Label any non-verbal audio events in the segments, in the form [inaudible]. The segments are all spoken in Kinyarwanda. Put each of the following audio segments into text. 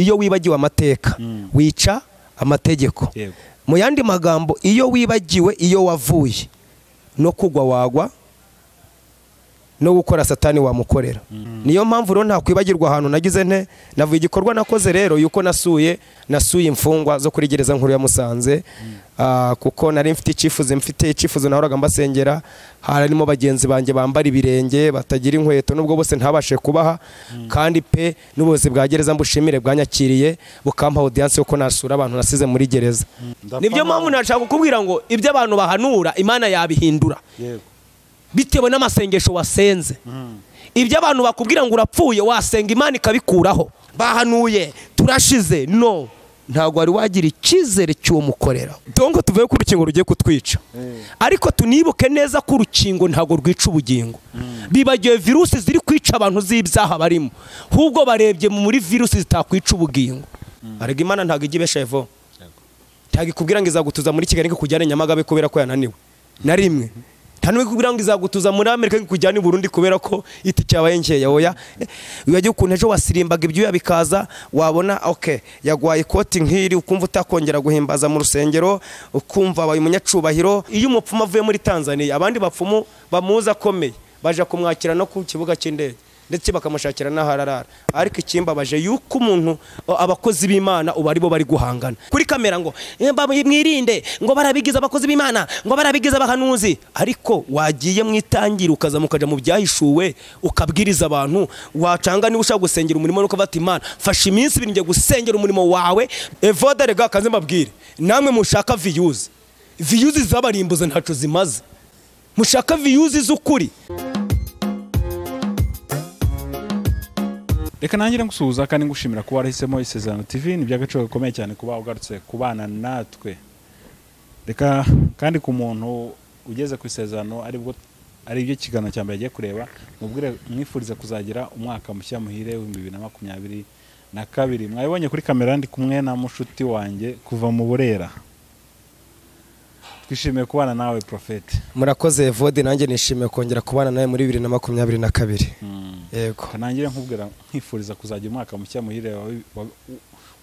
iyo wibagiwe amateka Mm. wica amategeko mu yandi magambo iyo wibagiwe iyo wavuye no kugwa wagwa no gukora satani wamukorera. Niyo mpamvu rero ntakwibagirwa ahantu nagize nte. Navuye igikorwa nakoze rero yuko nasuye nasuye imfungwa zo kuri gereza nkuru ya Musanze. Ah, kuko nari mfite icyifuzo mfite icyifuzo nahoraga mbasengera. Harimo bagenzi banjye bambara ibirenge batagira inkweto nubwo bose ntabashe kubaha. Kandi pe n'ubuyobozi bwa gereza mbushimire bwanyakiriye bukampa audience yo ko nasura abantu nasize muri gereza. Nibyo mpamvu nashaka kukubwira ngo ibyo abantu bahanura imana yabihindura. Bitewe n'amasengesho wasenze. Ibyo abantu bakubwira ngo urapfuye wasenga imana ikabikuraho. Bahanuye turashize. No ntabwo wari wagira icyizere cy'uwo mukorera. Donko tuvuye ko urukingo rugiye kutwica. Eh. ariko tunibuke neza ko urukingo ntabwo rwica ubugingo. Bibagiwe virusi ziri kwica abantu z'ibyaha barimo. Ahubwo barebye muri virusi zitakwica ubugingo. Arega imana ntabwo ijya ibesha evo ntabwo ikubwira ngo izagutuza muri kigali ngo ikujyane nyamagabe kubera ko yananiwe. Na rimwe. Nta n'ubwo ikubwira ngo izagutuza muri amerika ngo ikujyane i burundi kubera ko itike yabaye nkeya. Oya wibagiwe ukuntu ejo wasirimbaga ibyuya bikaza wabona ok yagwaye ikoti nk'iri ukumva utakongera guhimbaza mu rusengero ukumva abaye umunyacubahiro. Iyo umupfumu avuye muri tanzania abandi bapfumu bamuzi akomeye baje kumwakira no ku kibuga cy'indege. Ndetse bakamushakira n'ahararara. Ariko ikimbabaje yuko umuntu abakozi b'imana ubu ari bo bari guhangana. Kuri kamera ngo "Eh, mwirinde ngo barabigize abakozi b'imana ngo barabigize abahanuzi. Ariko wagiye mu itangira ukaza mukaja mu byahishuwe ukabwiriza abantu wacanga niba ushaka gusengera umurimo nuko bati imana. Fasha iminsi ibiri njye gusengera umurimo wawe. Evoda rega kaze mbabwire. Namwe mushaka viyuzi viyuzi zabarimbuza ntaco zimaze. Mushaka viyuzi z'ukuri. Reka nangire ngusuhuza kandi ngushimira kuba warahisemo isezerano tv ni iby'agaciro gakomeye cyane kuba ugarutse kubana natwe. Reka kandi ku muntu ugeze ku isezerano ari bwo ari byo kiganiro cya mbere agiye kureba mubwire mwifurize kuzagira umwaka mushya muhire w'ibihumbi bibiri na makumyabiri na kabiri. Mwabibonye kuri kamera ndi kumwe na mushuti wanjye kuva mu burera. Twishimiye kubana nawe profete murakoze evode nanjye nishimiye kongera kubana nawe muri bibiri na makumyabiri na kabiri. Yego. Kanangire nkubwira nkwifuriza kuzagira umwaka mushya muhire wa bi- wa-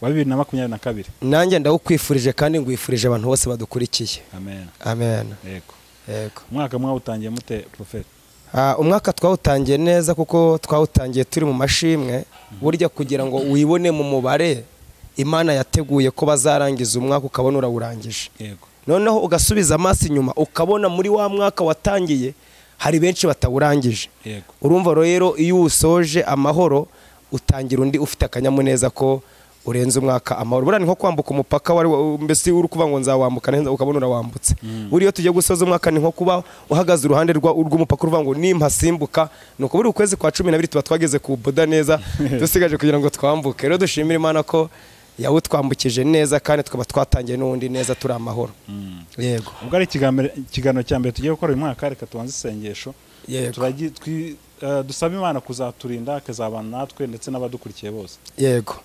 wa bibiri na makumyabiri na kabiri. Nanjye ndawukwifurije kandi ngwifurije abantu bose badukurikiye. Amen. Amen. Yego. Yego. Umwaka mwawutangiye mute profete Ah, umwaka twawutangiye neza kuko twawutangiye turi mu mashimwe burya kugira ngo wibone mu mubare imana yateguye ko bazarangiza umwaka ukabona urawurangije. Yego. Noneho ugasubiza amaso inyuma ukabona muri wa mwaka watangiye hari benshi batawurangije. Urumva rero iyo uwusoje amahoro utangira undi ufite akanyamuneza ko urenze umwaka amahoro. Buriya ni nko kwambuka umupaka wari mbese uri kuvuga ngo nzawambuka neza ukabona urawambutse. Buriya iyo tugiye gusoza umwaka ni nko kuba uhagaze uruhande rw'umupaka uruvuga ngo nimpasimbuka ni uko buri ukwezi kwa cumi n'abiri tuba twageze ku buda neza [laughs] dusigaje kugira ngo twambuke. Rero dushimire imana ko yawutwambukije neza kandi tukaba twatangiye n'ubundi neza turi amahoro. Yego. Ubwo ari ikiganiro cya mbere tugiye gukora uyu mwaka reka tubanze isengesho. Eh, dusaba imana kuzaturinda akazabana natwe ndetse n'abadukurikiye bose. Yego.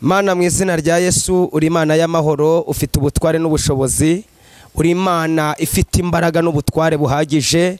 Mana mu izina rya yesu uri imana y'amahoro ufite ubutware n'ubushobozi uri imana ifite imbaraga n'ubutware buhagije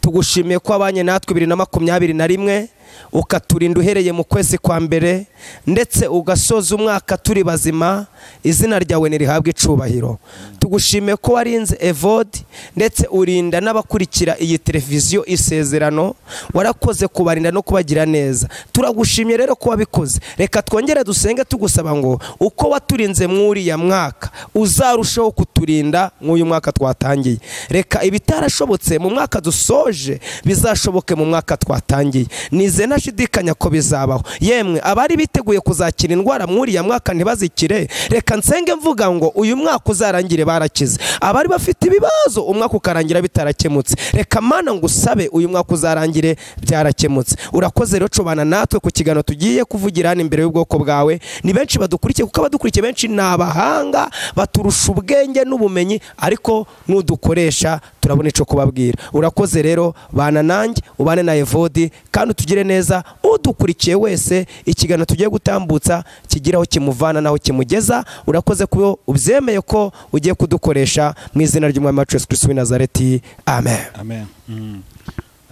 tugushimiye ko wabanye natwe bibiri na makumyabiri na rimwe ukaturinda uhereye mu kwezi kwa mbere ndetse ugasoza umwaka turi bazima izina ryawe nirihabwe icubahiro. Tugushimiye ko warinze evodi ndetse urinda n'abakurikira iyi televiziyo isezerano warakoze kubarinda no kubagira neza. Turagushimye rero ko wabikoze. Reka twongere dusenge tugusaba ngo uko waturinze mw'uriya mwaka uzarushaho kuturinda nk'uyu mwaka twatangiye. Reka ibitarashobotse mu mwaka dusoje bizashoboke mu mwaka twatangiye. Nize ntashidikanya ko bizabaho. Yemwe abari biteguye kuzakira indwara mw'uriya mwaka ntibazikire. Reka nsenge mvuga ngo uyu mwaka uzarangire barakize. Abari bafite ibibazo umwaka ukarangira bitarakemutse. Reka mana ngo usabe uyu mwaka uzarangire byarakemutse. Urakoze rero cobana natwe ku kiganiro tugiye kuvugira hano imbere y'ubwoko bwawe. Ni benshi badukurikiye kuko abadukurikiye benshi ni abahanga baturusha ubwenge n'ubumenyi ariko nudukoresha turabona icyo kubabwira. Urakoze rero bana nanjye ubane na evodi kandi utugire neza udukurikiye wese ikiganiro tugiye gutambutsa kigira aho kimuvana n'aho kimugeza. Urakoze ko ubyemeye ko ugiye kudukoresha mu izina ry'umwami wacu yesu kirisitu w'i nazareti. Amen. Amen. Mm.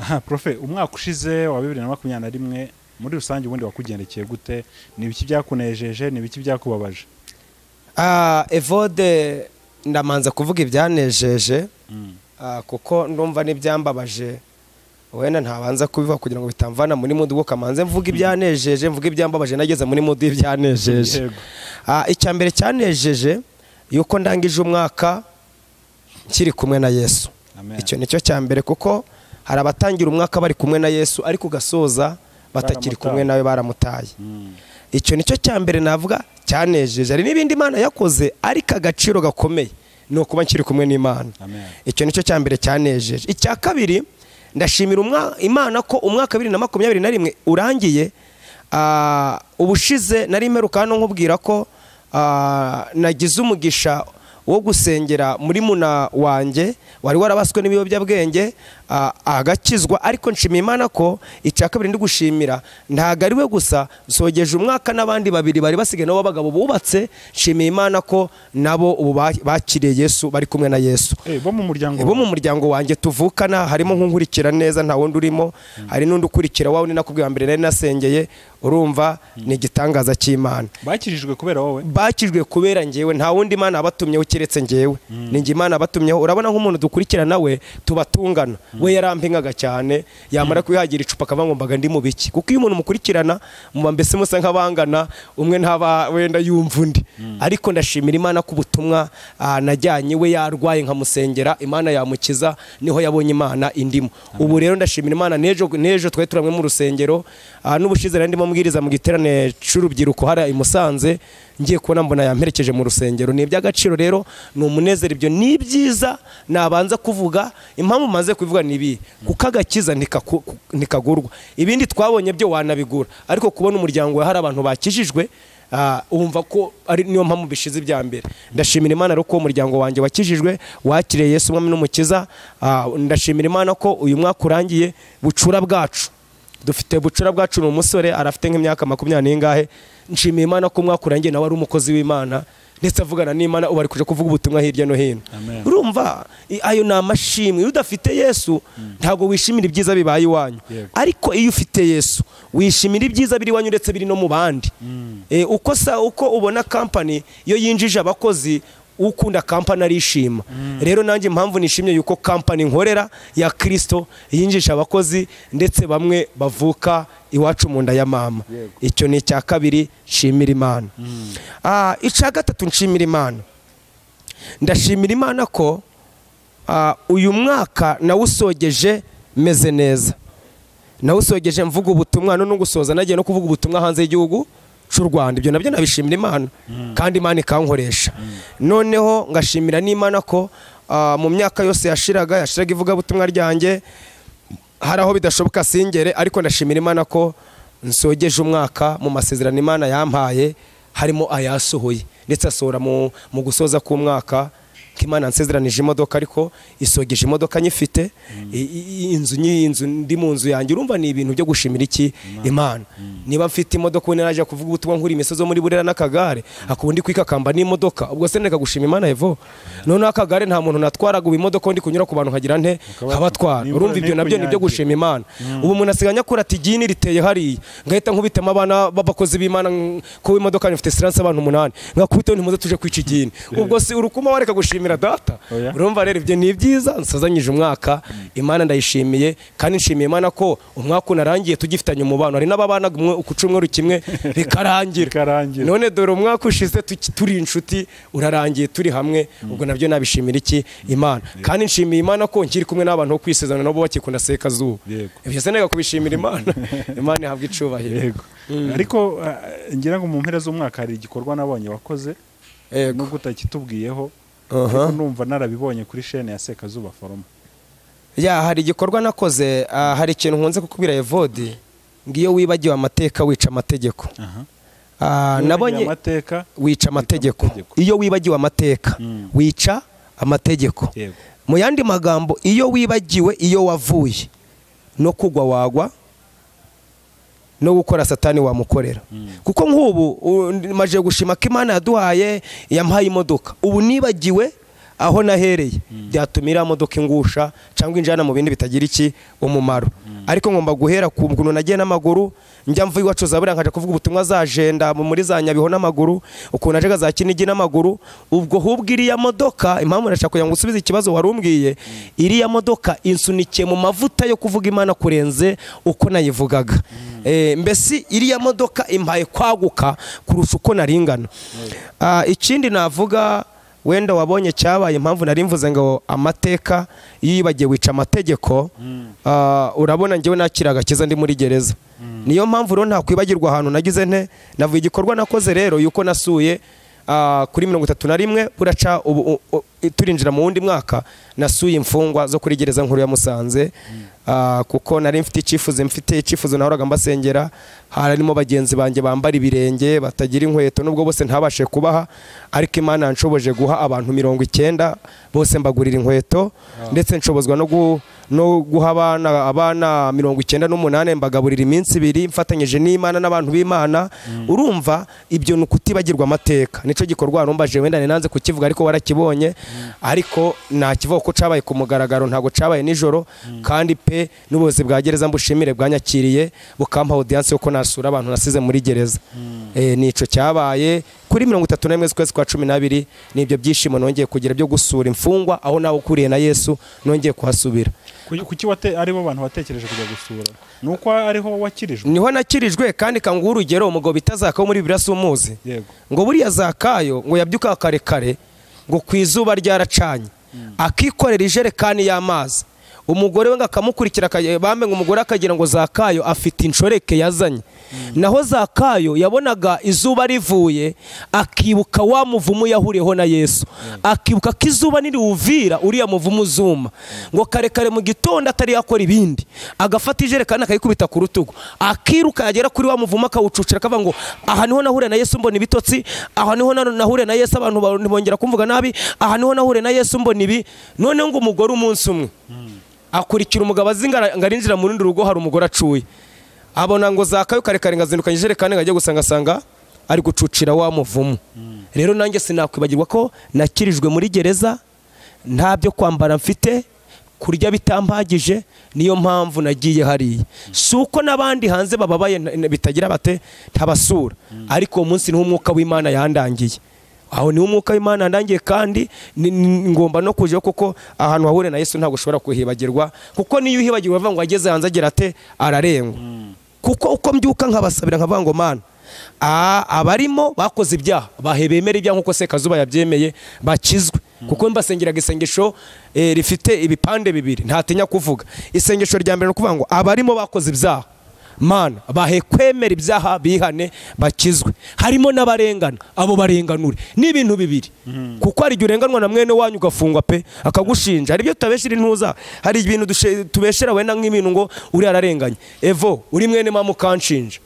aha profe umwaka ushize wa bibiri na makumyabiri na rimwe muri rusange ubundi wakugendekeye gute? Ni ibiki byakunejeje? Ni ibiki byakubabaje? Ah, evode ndamanza kuvuga ibyanejeje. Mm. ah, kuko ndumva n'ibyambabaje. Wenda ntabanza kubivuga kugira ngo bitamvana muri mudu ubwo kamanze mvuga ibyanejeje mvuga ibyambabaje nageze muri mudu y'ibyanejeje. Ah, icya mbere cyanejeje yuko ndangije umwaka nkiri kumwe na yesu. Icyo ni cyo cya mbere kuko hari abatangira umwaka bari kumwe na yesu ariko ugasoza batakiri kumwe nawe baramutaye. Mm. icyo ni cyo cya mbere navuga cyanejeje. Hari n'ibindi imana yakoze ariko agaciro gakomeye ni ukuba nkiri kumwe n'imana. Icyo ni cyo cya mbere cyanejeje. Icya kabiri ndashimira imana ko umwaka bibiri na makumyabiri na rimwe urangiye ah, ubushize nari mperuka hano nkubwira ko ah, nagize umugisha wo gusengera muri muna wanjye wari warabaswe n'ibiyobyabwenge agakizwa ariko nshimiye imana ko icya kabiri ndi gushimira ntabwo ari we gusa sogeje umwaka n'abandi babiri bari basigaye nabo b'abagabo bubatse. Nshimiye imana ko nabo ubu ba- bakiriye yesu bari kumwe na yesu. Eh, bo mu muryango bo mu muryango wanjye tuvukana harimo nk'unkurikira neza nta wundi urimo. Hari n'undi ukurikira wawe undi nakubwira mbere nari nasengeye urumva ni igitangaza cy'imana. Bakijijwe kubera wowe? Bakijwe kubera ngewe nta wundi imana yabatumyeho keretse ngewe ni njye imana yabatumyeho urabona nk'umuntu dukurikira nawe tubatungana. We yarampingaga cyane yamara kwihagira icupa akaba ngo mbaga ndi mu biki. Kuko iyo umuntu mukurikirana muba mbese musa nk'abangana umwe ntaba wenda yumva undi. Ariko ndashimira imana ko ubutumwa ah, najyanye we yarwaye nkamusengera imana yamukiza ni ho yabonye imana indimo. Ubu rero ndashimira imana n'ejo n'ejo twari turamwe mu rusengero ah, n'ubushize ndimo mbwiriza mu giterane cy'urubyiruko hariya i Musanze ngiye kubona mbona yamperekeje mu rusengero. Ni iby'agaciro rero ni umunezero. Ibyo ni byiza nabanza kuvuga impamvu maze kubivuga ni ibi kuko agakiza ntikagurwa. Ibindi twabonye byo wanabigura. Ariko kubona umuryango wawe hari abantu bakijijwe ah, wumva ko ari niyo mpamvu bishize ibya mbere. Ndashimira imana rero ko umuryango wanjye wakijijwe wakiriye yesu umwami n'umukiza. Ah, ndashimira imana ko uyu mwaka urangiye bucura bwacu. Dufite bucura bwacu ni umusore arafite nk'imyaka makumyabiri n'ingahe. Nshimiye imana ko umwaka urangiye nawe ari umukozi w'imana ndetse avugana n'imana ubu ari kujya kuvuga ubutumwa hirya no hino. Urumva ayo ni amashimwe. Iyo udafite yesu ntabwo wishimira ibyiza bibaye iwanyu. Ariko iyo ufite yesu wishimira ibyiza biri iwanyu ndetse biri no mu bandi. Eh, uko sa uko ubona kampani iyo yinjije abakozi ukunda kampani arishima. Rero nanjye impamvu nishimye yuko kampani nkorera ya kirisito yinjije abakozi ndetse bamwe bavuka iwacu mu nda ya mama. Icyo ni icya kabiri nshimira imana. Ah, icya gatatu nshimira imana. Ndashimira imana ko ah, uyu mwaka nawusogeje meze neza. Nawusogeje mvuga ubutumwa no gusoza nagiye no kuvuga ubutumwa hanze y'igihugu. Cy'u Rwanda. Ibyo na byo nabishimira imana. Kandi imana ikankoresha. Noneho ngashimira n'imana ko ah, mu myaka yose yashiraga yashiraga ivugabutumwa ryanjye hari aho bidashoboka singere ariko ndashimira imana ko nsogeje umwaka mu masezerano imana yampaye harimo ayasohoye ndetse asohora mu, gusoza k'umwaka ko imana nsezeranije imodoka ariko isogeje imodoka nyifite. I- i- inzu nyi- inzu ndi mu nzu yanjye urumva ni ibintu byo gushimira iki? Imana. Niba mfite imodoka ubundi naje kuvuga ubutumwa nkuri imisozi muri burera n'akagare akuba ndi kwikakamba n'imodoka. Ubwo se ndeka gushima imana evo noneho akagare nta muntu natwaraga ubu imodoka ndi kunyura ku bantu nkagira nte? Nkabatwara urumva ibyo na byo ni byo gushima imana. Ubu umuntu asigaye akora ati igini riteye hariya. Ngahita nkubitamo abana b'abakozi b'imana ko imodoka ifite siranse abantu umunani. Nkakubiteho ntimuze tuje kwica igini ubwo si urukuma wareka gushimira data. Oya. urumva rero ibyo ni byiza nsazanyije umwaka. Imana ndayishimiye kandi nshimiye imana ko umwaka unarangiye tugifitanye umubano. Hari n'ababanaga ku cyumweru kimwe [laughs] bikarangira none dore umwaka ushize turi inshuti urarangiye turi hamwe ubwo na byo nabishimira iki? Imana. Kandi nshimiye imana ko nkiri kumwe n'abantu bo kwisezerana nabo bakikunda seka zuba Yego. ibyo se kubishimira imana. [laughs] Imana ihabwa icubahiro. Yego. Ariko ah, ngira ngo mu mpera z'umwaka hari igikorwa nabonye wakoze? Nubwo utakitubwiyeho ariko numva narabibonye kuri shene ya sekazuba forumu ya hari igikorwa nakoze ah, hari ikintu nkunze kukubwira evodi ngo iyo wibagiwe amateka wica amategeko. Ah, nabonye wica amategeko. iyo wibagiwe amateka Mm. wica amategeko. Mu yandi magambo iyo wibagiwe iyo wavuye no kugwa wagwa no gukora satani wamukorera. Kuko nk'ubu maje gushima ko imana yaduhaye yampaye imodoka. Ubu nibagiwe aho nahereye byatuma iriya modoka ingusha cyangwa injana mu bindi bitagira iki? Umumaro. Ariko ngomba guhera ku kuntu nagiye n'amaguru njya mvuye iwacu za buriya nkaja kuvuga ubutumwa zajenda mu- muri za nyabiho n'amaguru ukuntu najyaga za kinigi n'amaguru ubwo hubwo iriya modoka impamvu ndashaka kugira ngo usubize ikibazo wari umbwiye iriya modoka insunikiye mu mavuta yo kuvuga imana kurenze uko nayivugaga. Eh, mbese iriya modoka impaye kwaguka kurusha uko naringana Ah, ikindi navuga wenda wabonye cyabaye impamvu nari mvuze ngo amateka iyo yibagiwe wica amategeko ah, urabona njyewe nakira agakiza ndi muri gereza. Niyo mpamvu rero ntakwibagirwa ahantu nagize nte. Navuye igikorwa nakoze rero yuko nasuye ah, kuri mirongo itatu na rimwe buraca turinjira mu wundi mwaka nasuye imfungwa zo kuri gereza nkuru ya Musanze. Ah, kuko nari mfite icyifuzo mfite icyifuzo nahoraga mbasengera harimo bagenzi banjye bambara ibirenge batagira inkweto nubwo bose ntabashe kubaha ariko imana yanshoboje guha abantu mirongo icyenda bose mbagurira inkweto ndetse nshobozwa no no guha abana abana mirongo icyenda n'umunani mbagaburira iminsi ibiri mfatanyije n'imana n'abantu b'imana urumva ibyo ni ukutibagirwa amateka. Nicyo gikorwa warumbaje wenda nanze kukivuga ariko warakibonye ariko nakivuga ko cabaye ku mugaragaro ntabwo cabaye nijoro kandi pe n'ubuyobozi bwa gereza mbushimire bwanyakiriye bukampa audience yo ko nasura abantu nasize muri gereza. Eh, nico cyabaye kuri mirongo itatu n'imwe z'ukwezi kwa cumi n'abiri ni ibyo byishimo nongeye kugira byo gusura imfungwa aho nawe ukuriye na yesu nongeye kuhasubira. Kuki- wate- ari bo bantu watekereje kujya gusura? Ni uko ariho wakirijwe. Niho nakirijwe kandi kanguha urugero umugabo bita zakayo muri bibiri si umuzi. Ngo buriya zakayo ngo yabyuka kare kare ngo ku izuba ryaracanye. Akikorera ijerekani y'amazi. Umugore we ngo akamukurikira bambe ngo umugore akagira ngo zakayo afite inshoreke yazanye. Naho zakayo yabonaga izuba rivuye akibuka wa muvumu yahuriyeho na yesu. Akibuka ko izuba niriwuvira uriya muvumu uzuma. Ngo kare kare mu gitondo atari yakora ibindi. Agafata ijerekani akayikubita ku rutugu. Akiruka yagera kuri wa muvumu akawucucira akavuga ngo aha ni ho nahuriye na yesu mbona ibitotsi. Aha ni ho na- nahuriye na yesu abantu ba- ntibongera kumvuga nabi. Aha ni ho nahuriye na yesu mbona ibi. Noneho ngo umugore umunsi umwe akurikira umugabo azi ngo arinjira mu rundi rugo hari umugore acuye. Abona ngo zakayo kare kare ngazindukanye ijerekani ngo ajye gusanga asanga ari gucucira wa muvumu. Rero nanjye sinakwibagirwa ko nakirijwe muri gereza nta byo kwambara mfite kurya bitampagije niyo mpamvu nagiye hariya. Si uko n'abandi hanze bababaye bitagira bate? Ntabasura. Ariko uwo munsi ni ho umwuka w'imana yandangiye. Aho ni ho umwuka w'imana yandangiye kandi ngomba no kujyaho kuko ahantu hahuriye na yesu ntabwo ushobora kuhibagirwa kuko niyo uhibagirwa bavuga ngo ageze hanze agira ate? Ararengwa. Kuko uko mbyuka nkabasabira nkavuga ngo mana abarimo bakoze ibyaha bahe bemera ibyaha nk'uko sekazuba yabyemeye bakizwe. Kuko mbasengeraga isengesho eh, rifite ibipande bibiri ntatinya kuvuga. Isengesho rya mbere ni ukuvuga ngo abarimo bakoze ibyaha. Mana. Bahe kwemera ibyaha bihane bakizwe. Harimo n'abarengana. Abo barenganure. Ni ibintu bibiri kuko hari igihe urenganwa na mwene wanyu ugafungwa pe. Akagushinja. Hari ibyo tutabeshera intuza. Hari ibintu tubeshera wenda nk'ibintu ngo uriya ararenganye. Evo uri mwene mama ukanshinja.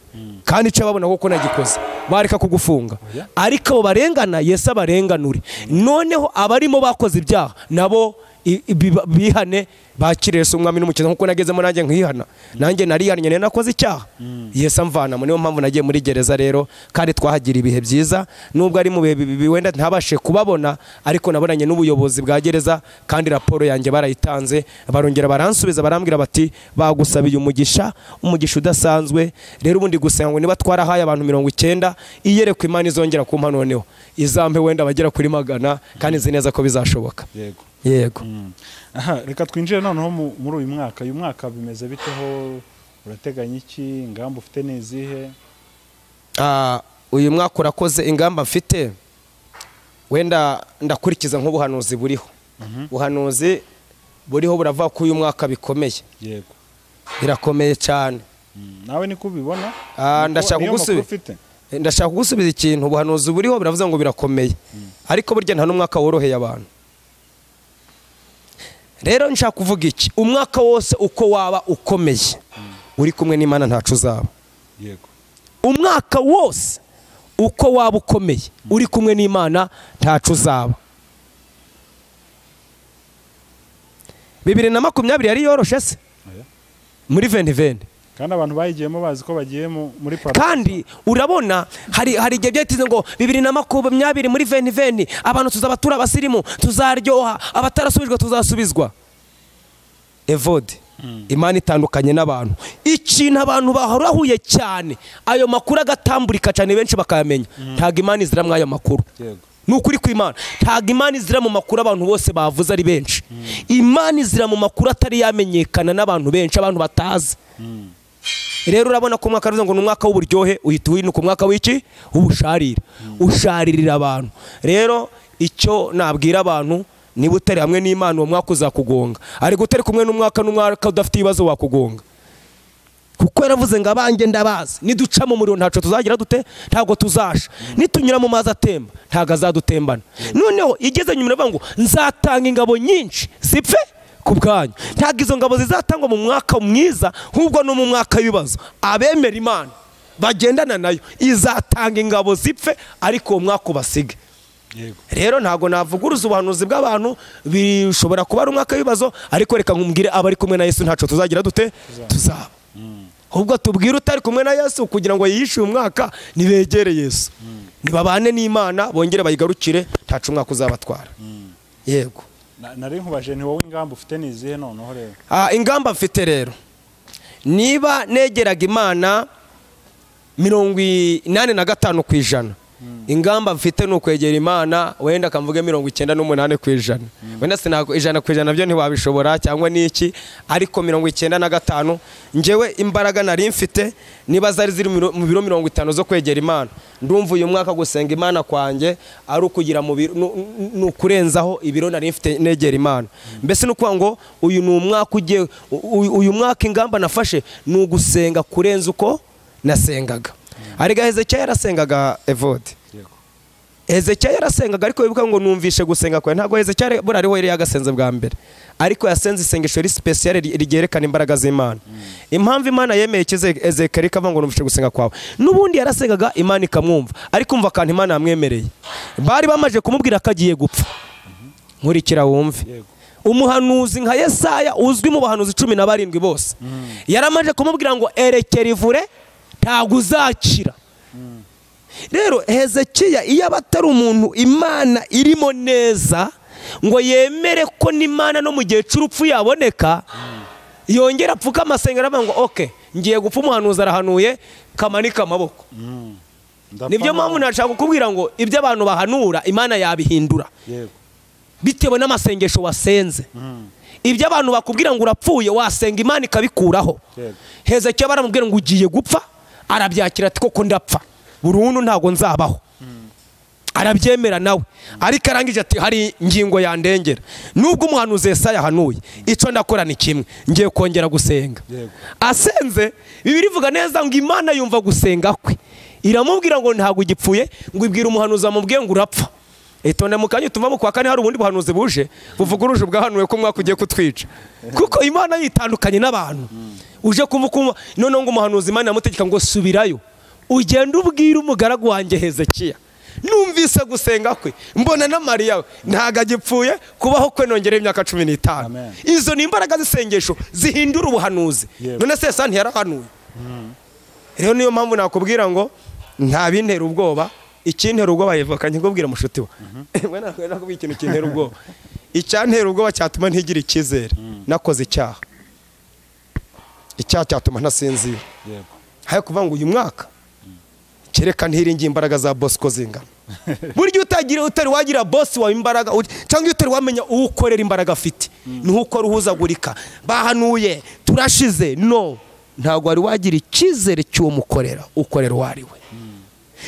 Kandi icyo babona kuko nagikoze. Bareka kugufunga. Ariko abo barengana yesu abarenganure. Noneho abarimo bakoze ibyaha nabo bihane bakire Yesu umwami n'umukiza nk'uko nagezemo nanjye nkihana. Nanjye narihannye nari nakoze icyaha. Yesu amvanamo niyo mpamvu nagiye muri gereza rero kandi twahagira ibihe byiza. Nubwo ari mu bihe bibi wenda ntabashe kubabona ariko nabonanye n'ubuyobozi bwa gereza kandi raporo yanjye barayitanze. Barongera baransubiza barambwira bati bagusabiye umugisha umugisha udasanzwe. Rero ubundi gusenga ngo niba twarahaye abantu mirongo icyenda iyerekwa imana izongera kumpa noneho. Izampe wenda bagera kuri magana kandi nzi neza ko bizashoboka. Yego. Yego. Aha reka twinjire noneho mu- muri uyu mwaka. Uyu mwaka bimeze biteho urateganya iki? Ingamba ufite ni izihe? Ah, uyu mwaka urakoze. Ingamba mfite wenda ndakurikiza nk'ubuhanuzi buriho. Ubuhanuzi buriho buravuga ko uyu mwaka bikomeye. Yego. Birakomeye cyane. Mm, nawe niko ubibona Ah, Niko- ufite. ndashaka kugusubiza ikintu. Ubuhanuzi buriho biravuze ngo birakomeye. Ariko burya nta n'umwaka woroheye abantu. Rero nshaka kuvuga iki? Umwaka wose uko waba ukomeye. Uri kumwe n'imana ntacu uzaba. Umwaka wose uko waba ukomeye uri kumwe n'imana ntacu uzaba. Bibiri na makumyabiri yari yoroshe se? Muri veni veni kandi abantu bayigiyemo bazi ko bagiye mu- muri para kandi urabona hari hari igihe byahitize ngo bibiri na makumyabiri muri veni veni abantu tuzaba turi abasirimu tuzaryoha abatarasubijwe tuzasubizwa. Evode imana itandukanye n'abantu. Ikintu abantu bahurahuye cyane ayo makuru agatamburika cyane benshi bakayamenya. Ntabwo imana izira muri ayo makuru. Ni ukuri kw'imana ntabwo imana izira mu makuru abantu bose bavuze ari benshi. Imana izira mu makuru atari yamenyekana n'abantu benshi abantu batazi. Rero urabona ko umwaka ngo ni umwaka w'uburyohe uhita uhinduka umwaka w'iki? W'ubusharire. Usharirira abantu. Rero icyo nabwira abantu niba utari hamwe n'imana uwo mwaka uzakugonga. Ariko utari kumwe n'umwaka n'umwaka udafite ibibazo wakugonga. Kuko yaravuze ngo abanjye ndabazi. Niduca mu muriro ntacyo tuzagira dute? Ntabwo tuzasha. Nitunyura mu mazi atemba ntabwo azadutembana. Noneho igeze nyuma iravuga ngo nzatanga ingabo nyinshi. Zipfe? Ku bwanyu. Ntabwo izo ngabo zizatangwa mu mwaka mwiza ahubwo no mu mwaka w'ibibazo. Abemera imana bagendana na yo. Izatanga ingabo zipfe ariko uwo mwaka ubasige. Yego. Rero ntabwo navuguruza ubuhanuzi bw'abantu bishobora kuba ari umwaka w'ibibazo ariko reka nkubwire abari kumwe na yesu ntacyo tuzagira dute? Tuzaba ahubwo tubwire utari kumwe na yesu kugira ngo yiyishe uyu mwaka nibegere yesu. Nibabane n'imana bongere bayigarukire ntacu umwaka uzabatwara. Yego. Na- nari nkubaje ni wowe ingamba ufite ni izihe noneho rero? Ah, ingamba mfite rero. Niba negeraga imana mirongo inani na gatanu ku ijana ingamba mfite ni ukwegera imana wenda akamvuge mirongo icyenda n'umunani ku ijana. Wenda sinago ijana ku ijana byo ntiwabishobora cyangwa n'iki ariko mirongo icyenda na gatanu njyewe imbaraga nari mfite niba zari ziri mu biro- mirongo itanu zo kwegera imana. Ndumva uyu mwaka gusenga imana kwanjye ari ukugira mu biro ni ukurenzaho ibiro nari mfite negera imana. Mbese ni ukuvuga ngo uyu ni umwaka ugiye uyu mwaka ingamba nafashe ni ugusenga kurenza uko nasengaga. Ariko hezekiya yarasengaga evode. Hezekiya yarasengaga ariko wibuka ngo numvishe gusenga kwe. Ntabwo hezekiya buriya ariho yari yagasenze bwa mbere. Ariko yasenze isengesho riri sipesiyare ryerekana imbaraga z'imana. Impamvu imana yemeye ikize ezekeri ikavuga ngo numvishe gusenga kwawe. N'ubundi yarasengaga imana ikamwumva. Ariko umva akantu imana yamwemereye. Bari bamaze kumubwira ko agiye gupfa. Nkurikira wumve. Umuhanuzi nka yesaya uzwi mu bahanuzi cumi na barindwi bose. Yaramaje kumubwira ngo erekera ivure ntabwo uzakira rero hezekiya iyo aba atari umuntu imana irimo neza ngo yemere ko n'imana no mu gihe cy'urupfu yaboneka yongera apfuka amasengero avuga ngo oke ngiye gupfa umuhanuzi arahanuye kamanika amaboko. Ndapfa ni byo mpamvu nashaka kukubwira ngo ibyo abantu bahanura imana yabihindura. Yego. Bitewe n'amasengesho wasenze. Ibyo abantu bakubwira ngo urapfuye wasenga imana ikabikuraho. Hezekiya baramubwira ngo ugiye gupfa? Arabyakira ati koko ndapfa. Burundu ntabwo nzabaho. Arabyemera nawe. Ariko arangije ati hari ingingo yandengera. Nubwo umuhanuzi Yesaya yahanuye icyo ndakora ni kimwe. Ngiye kongera gusenga. Asenze bibiri ivuga neza ngo imana yumva gusenga kwe. Iramubwira ngo ntabwo ugipfuye ngo ibwire umuhanuzi amubwiye ngo urapfa. Itonde mu kanya utuma mu kwa kane hari ubundi buhanuzi buje buvuguruje ubwahanuwe ko umwaka ugiye kutwica. [laughs] Kuko imana yitandukanye n'abantu. Uje kumva ukumva noneho ngo umuhanuzi imana yamutegeka ngo subirayo. Ugende ubwire umugaragu wanjye hezekiya. Numvise gusenga kwe. Mbona na mariya. We ntabwo agipfuye kubaho kwe nongereho imyaka cumi n'itanu. Izo ni imbaraga z'isengesho zihindura ubuhanuzi. None se sani yarahanuye rero niyo mpamvu nakubwira ngo nta bintera ubwoba. Ikintera ubwoba yivuka nkikubwira mushuti we. [laughs] Nakubwira ikintu kintera ubwoba. Icyantera ubwoba cyatuma ntigira icyizere. Nakoze icyaha. Icyaha cyatuma ntasinzira hayo kuvuga ngo uyu mwaka kereka ntiringiye imbaraga za bosi ko zingana. [laughs] Burya utagira utari wagira bosi wawe imbaraga cyangwa iyo utari wamenya uwo ukorera imbaraga afite. Niho ukora uhuzagurika bahanuye turashize. No. Ntabwo wari wagira icyizere cy'uwo mukorera ukorera uwo ari we.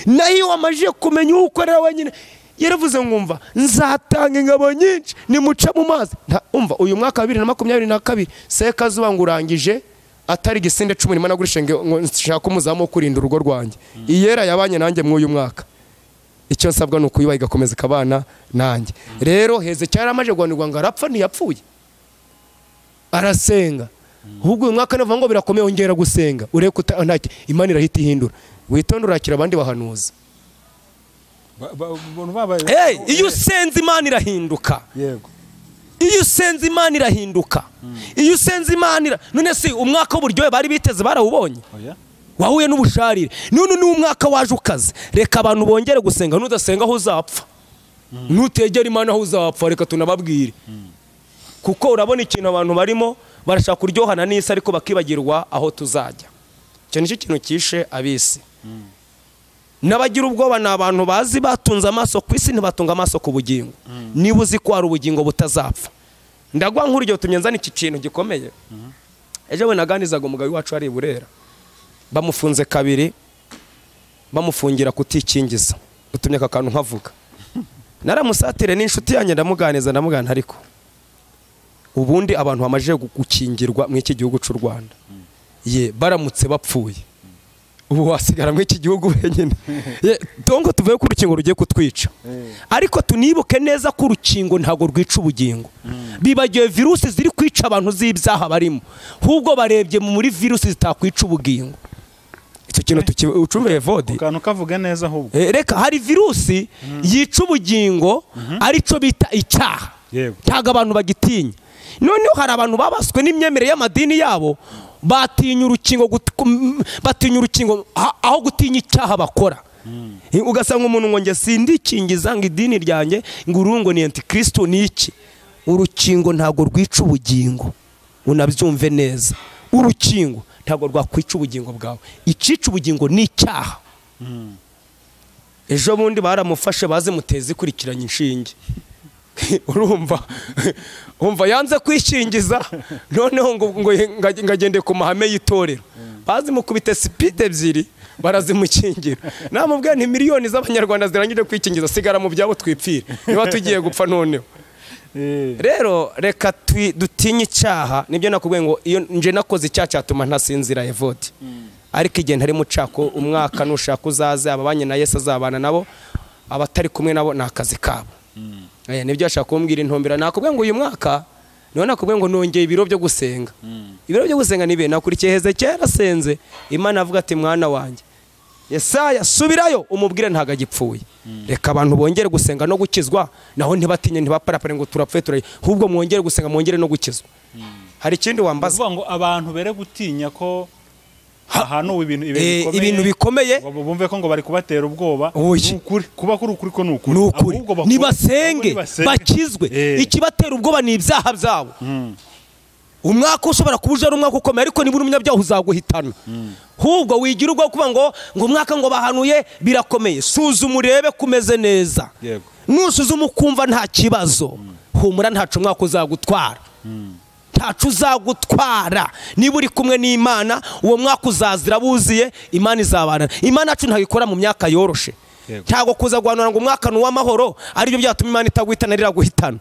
Naho iyo wamajije kumenya uwo ukorera wenyine yaravuze ngo umva nzatanga ingabo nyinshi nimuca mu mazi. Nta- umva uyu mwaka wa bibiri na makumyabiri na kabiri sekazuba ngo urangije atari igisinde cumi n'imwe nagurishe ngo nshaka umuzamu wo kurinda urugo rwanjye. Iyera yabanye nanjye mw'uyu mwaka. Icyo nsabwa ni ukuyubaha igakomeza ikabana nanjye. Rero hezekiya yaramaje guhanirwa ngo arapfa ntiyapfuye. Arasenga. Ahubwo uyu mwaka navuga ngo birakomeye wongera gusenga. Urebe ko imana irahita ihindura. Witonde urakira abandi bahanuzi. Ba- ba- ubuntu babaye Hey, iyo usenze imana irahinduka. Yego. Iyo usenze imana irahinduka. Iyo usenze imana none si umwaka w'uburyohe bari biteze barawubonye? Oya wahuye n'ubusharire. None ni umwaka waje ukaze. Reka abantu bongere gusenga. Nudasenga aho uzapfa. Nutegera imana aho uzapfa. Reka tunababwire. Kuko urabona ikintu abantu barimo barashaka kuryohana n'isi ariko bakibagirwa aho tuzajya. Icyo ni cyo kintu cyishe ab'isi. N'abagira ubwoba ni abantu bazi batunze amaso ku isi ntibatunga amaso ku bugingo. Niba uzi ko hari ubugingo butazapfa. Ndaguha nk'urugero nzana iki kintu gikomeye. Ejo we naganizaga umugabo wacu ari i burera. Bamufunze kabiri bamufungira kutikingiza. Utumye aka kantu nkavuga. [laughs] Naramusatire n'inshuti yanjye ndamuganiza ndamugana ariko ubundi abantu bamaze gukingirwa muri iki gihugu cy'u rwanda. Ye baramutse bapfuye. Ubu wasigara muri iki gihugu wenyine. [laughs] Ye, dongo tuvuye ko urukingo rugiye kutwica. Ariko tunibuke neza ko urukingo ntabwo rwica ubugingo. Bibagiwe virusi ziri kwica abantu z'ibyaha barimo. Ahubwo barebye muri virusi zitakwica ubugingo. Icyo kintu tuki- ucumbiye vodi? Akantu kavuga neza ahubwo. Eh, reka hari virusi yica ubugingo ari cyo bita icyaha. Ntabwo abantu bagitinya. Noneho hari abantu babaswe n'imyemerere y'amadini yabo batinya urukingo batinya urukingo aho gutinya icyaha bakora. Eh, ugasanga umuntu ngo njye sindikingiza ngo idini ryanjye ngo urungo ni antikristo ni iki? Urukingo ntabwo rwica ubugingo. Unabyumve neza. Urukingo ntabwo rwakwica ubugingo bwawe. Icica ubugingo ni icyaha. Ejo bundi baramufashe bazimuteza ikurikiranye inshinge. [laughs] urumva? [laughs] Umva yanze kwishingiza. Noneho ngo ngo ngo- ngo agende ku mahame y'itorero. Bazimukubite sipide ebyiri barazimukingira. Namubwiye nti miliyoni z'abanyarwanda zirangije kwikingiza sigara mu byabo twipfire. Niba tugiye gupfa noneho. Eh, rero reka dutinye icyaha. Nibyo nakubwiye ngo iyo nje nakoze icyaha cyatuma ntasinzira evodi ariko igihe ntari mucako umwaka nushaka uzaze ababanye na yesu azabana nabo abatari kumwe nabo ni akazi kabo. Ni byo ashaka kumbwira intumbero. Nakubwiye ngo uyu mwaka ni ho nakubwiye ngo nongeye ibiro byo gusenga. Ibiro byo gusenga ni nakurikiye hezekiya yarasenze imana avuga ati mwana wanjye yesaya subirayo umubwire ntabwo agipfuye reka abantu bongere gusenga no gukizwa naho ntibatinye ntibaparapare ngo turapfe turaye. Ahubwo mwongere gusenga mwongere no gukizwa. Hari ikindi wambaza? Uvuga ngo abantu bere gutinya ko ibintu Eh, ibintu bikomeye. Bumve ko ngo bari kubatera ubwoba. Kuba kuri ukuri ko ni ukuri. Nibasenge. bakizwe. Eh. ikibatera ubwoba ni ibyaha byabo. Mm. umwaka ushobora kuba uje ari umwaka ukomeye ariko niba uri umunyabyaha uzaguhitana. Ahubwo wigira ubwo kuvuga ngo ngo umwaka ngo bahanuye birakomeye. Suzuma urebe ko umeze neza nusuzuma ukumva nta kibazo. Humura ntacu umwaka uzagutwara. Ntacu uzagutwara. Niba uri kumwe n'imana uwo mwaka uzazira buziye imana izabana. Imana yacu ntabwo ikora mu myaka yoroshe. Ntabwo kuza guhanura ngo umwaka ni uw'amahoro ari byo byatuma imana itaguhitana riraguhitana.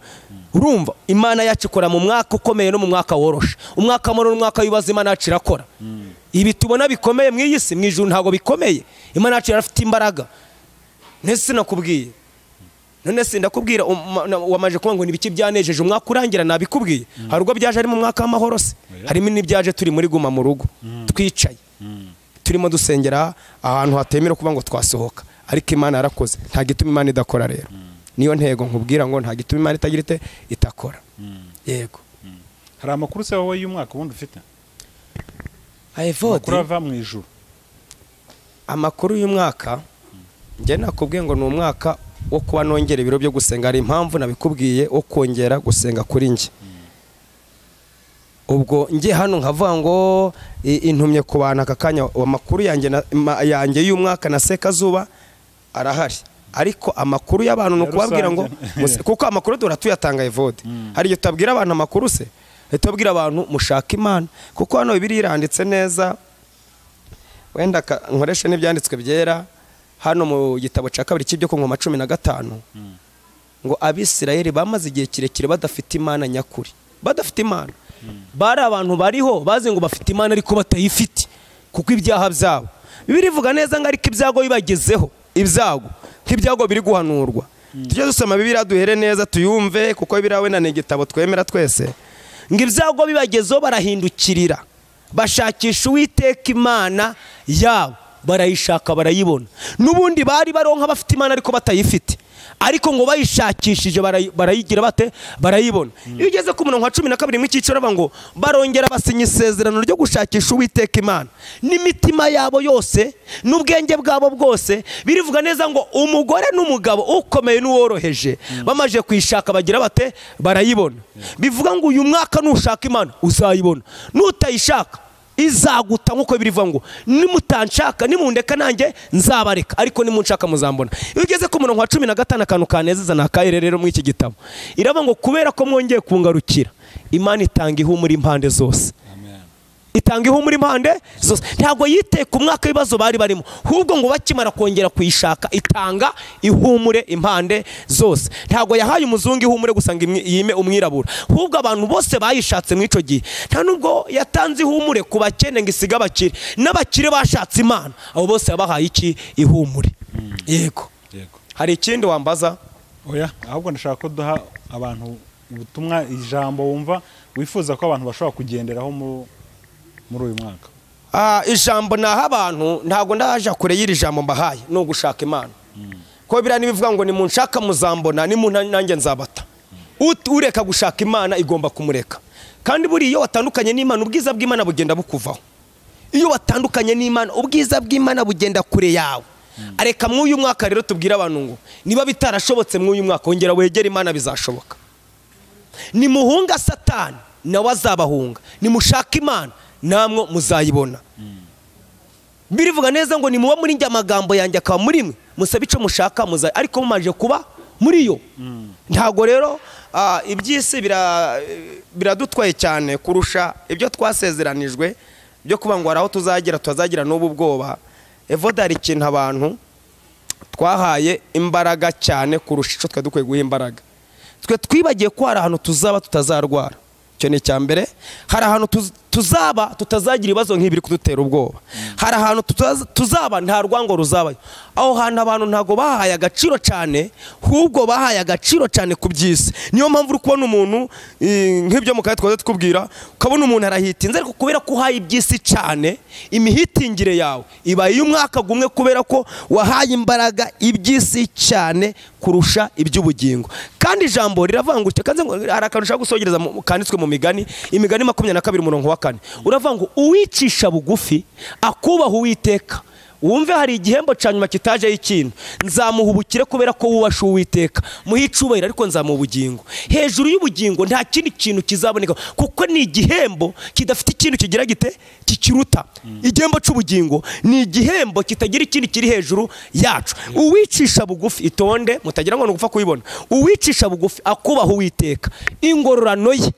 Urumva imana yacu ikora mu mwaka ukomeye no mu mwaka woroshe. Umwaka w'amahoro n'umwaka w'ibibazo imana yacu irakora. Ibi tubona bikomeye mu iyi si mu ijuru ntabwo bikomeye. Imana yacu irafite imbaraga. Ntese sinakubwiye none se ndakubwira um- wamaje kuvuga ngo ni ibiki byanejeje? Umwaka urangira nabikubwiye. Hari ubwo byaje ari mu mwaka w'amahoro se. Harimo n'ibyaje turi muri guma mu rugo. Twicaye. Turimo dusengera ahantu hatemerewe kuvuga ngo twasohoka. Ariko imana yarakoze. Nta gituma imana idakora rero. Niyo ntego nkubwira ngo nta gituma imana itagira ite? Itakora. Yego. Hari amakuru se wowe y'umwaka ubundi ufite? Amakuru ava mu ijuru. Amakuru y'umwaka? Njye nakubwiye ngo ni umwaka wo kuba nongera ibiro byo gusenga hari impamvu nabikubwiye wo kongera gusenga kuri njye. Ubwo njye hano nkavuga ngo intumye ku bantu aka kanya amakuru yanjye y'umwaka na sekazuba arahari. Ariko amakuru y'abantu ni ukubabwira ngo [laughs] kuko amakuru duhora tuyatanga evode hari igihe utabwira abantu amakuru se? Uhita ubwira abantu mushaka imana. Kuko hano bibiri iranditse neza wenda nkoreshe n'ibyanditswe byera hano mu gitabo cya kabiri cy'ibyo ku ngoma cumi na gatanu ngo abisirayeli bamaze igihe kirekire badafite imana nyakuri. Badafite imana. Bari abantu bariho bazi ngo bafite imana ariko batayifite kuko ibyaha byabo. Bibiri ivuga neza ngo ariko ibyago bibagezeho. Ibyago. Nk'ibyago biri guhanurwa. Tujye dusoma bibiriya duhere neza tuyumve kuko bibiriya wenda ni igitabo twemera twese. Ngo ibyago bibagezeho barahindukirira. Bashakisha uwiteka imana yabo. Barayishaka barayibona. N'ubundi bari baronka bafite imana ariko batayifite. Ariko ngo bayishakishije barayi- barayigira bate? Barayibona. Iyo ugeze ku murongo wa cumi na kabiri mu cyiciro bavuga ngo barongera basinya isezerano ryo gushakisha uwiteka imana. N'imitima yabo yose n'ubwenge bwabo bwose birivuga neza ngo umugore n'umugabo ukomeye n'uworoheje. Bamaze kuyishaka bagira bate? Barayibona. Bivuga ngo uyu mwaka nushaka imana uzayibona. Nutayishaka izaguta nk'uko birivuga ngo nimutanshaka nimundeka nanjye nzabareka. Ariko nimunshaka muzambona. Iyo ugeze ku murongo wa cumi na gatanu akantu kanezeza ni akahere rero? Muri iki gitabo. Iravuga ngo kubera ko mwongeye kungarukira imana itanga ihumura impande zose. Itanga ihumura impande zose. Ntabwo yiteye ku mwaka w'ibibazo bari barimo ahubwo ngo bakimara kongera kuyishaka itanga ihumure impande zose. Ntabwo yahaye umuzungu ihumure gusa ngo yime umwirabura. Ahubwo abantu bose bayishatse muri icyo gihe. Nta nubwo yatanze ihumure ku bakene ngo isige abakire n'abakire bashatse imana. Abo bose yabahaye iki? Ihumure. Yego. Yego. Hari ikindi wambaza? Oya ahubwo ndashaka ko duha abantu ubutumwa ijambo wumva wifuza ko abantu bashobora kugenderaho mu- muri uyu mwaka. Ah, ijambo naha abantu ntabwo ndaje kure y'iri jambo mbahaye ni ugushaka imana. Ko biriya nibivuga ngo nimunshaka muzambona nimunta nanjye nzabata. Ureka gushaka imana igomba kumureka. Kandi buriya iyo watandukanye n'imana ubwiza bw'imana bugenda bukuvaho. Iyo watandukanye n'imana ubwiza bw'imana bugenda kure yawe. Areka mw'uyu mwaka rero tubwire abantu ngo niba bitarashobotse mw'uyu mwaka wongera wegere imana bizashoboka. Nimuhunga satani nawe azabahunga. Nimushaka imana namwe muzayibona. Birivuga neza ngo nimuba muri njye amagambo yanjye akaba muri mwe. Musabe icyo mushaka muzayi ariko mumaje kuba muri yo. Ntabwo rero iby'isi bira- biradutwaye cyane kurusha ibyo twasezeranijwe byo kuba ngo hari aho tuzagera tuzagira n'ubu bwoba. Evoda hari ikintu abantu twahaye imbaraga cyane kurusha icyo twari dukwiye guha imbaraga. Twe twibagiye ko hari ahantu tuzaba tutazarwara. Icyo ni icya mbere. Hari ahantu tuzaba tutazagira ibibazo nk'ibiri kudutera ubwoba. Hari ahantu tuzaba nta rwango ruzabayo. Aho hantu abantu ntabwo bahaye agaciro cyane ahubwo bahaye agaciro cyane ku by'isi. Niyo mpamvu uri kubona umuntu nk'ibyo mu kanya twaze tukubwira ukabona umuntu arahitinze ariko kubera ko uhaye iby'isi cyane imihitingire yawe ibaye iy'umwaka gumwe kubera ko wahaye imbaraga iby'isi cyane kurusha iby'ubugingo. Kandi ijambo ngo hari akantu ushaka gusogereza kanditswe mu migani imigani makumyabiri na kabiri umurongo wa kane uravuga ngo uwicisha bugufi akubaha uwiteka. Wumve hari igihembo cya nyuma kitajeho ikintu nzamuha ubukire kubera ko wubasha uwiteka. Muhe icubahiro ariko nzamuha ubugingo. Hejuru y'ubugingo nta kindi kintu kizaboneka kuko ni igihembo kidafite ikintu kigira gite? Kikiruta. Igihembo cy'ubugingo ni igihembo kitagira ikindi kiri hejuru yacu. Uwicisha bugufi itonde mutagira ngo ni ugupfa kubibona uwicisha bugufi akubaha uwiteka. Ingororano ye